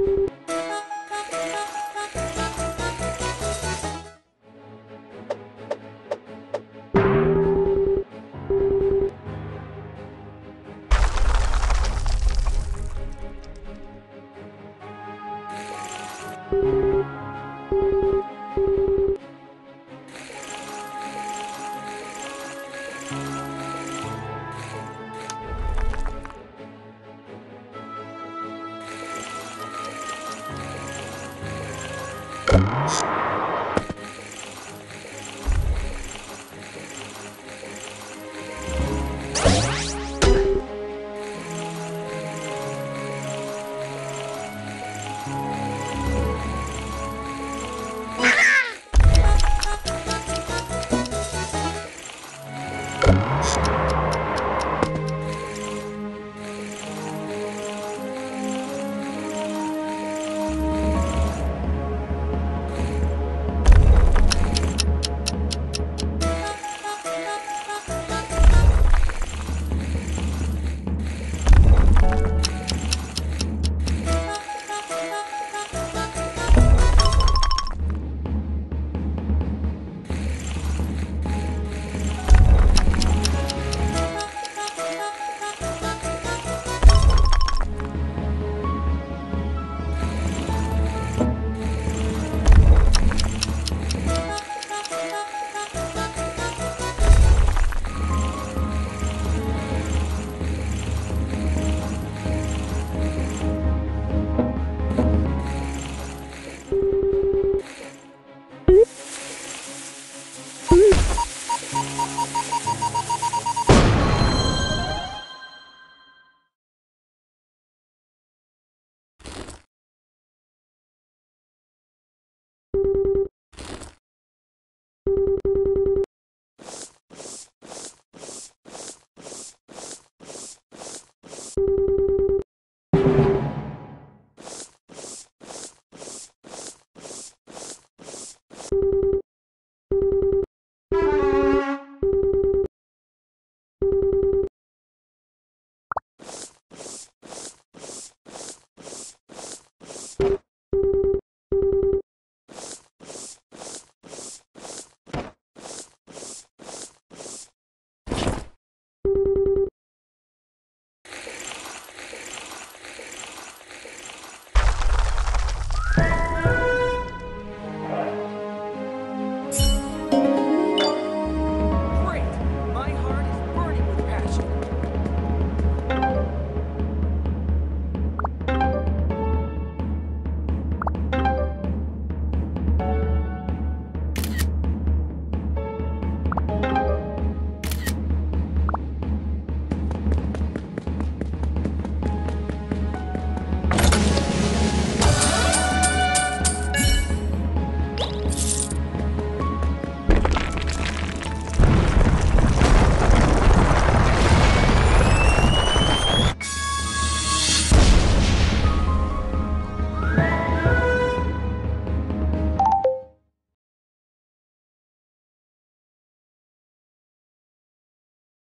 you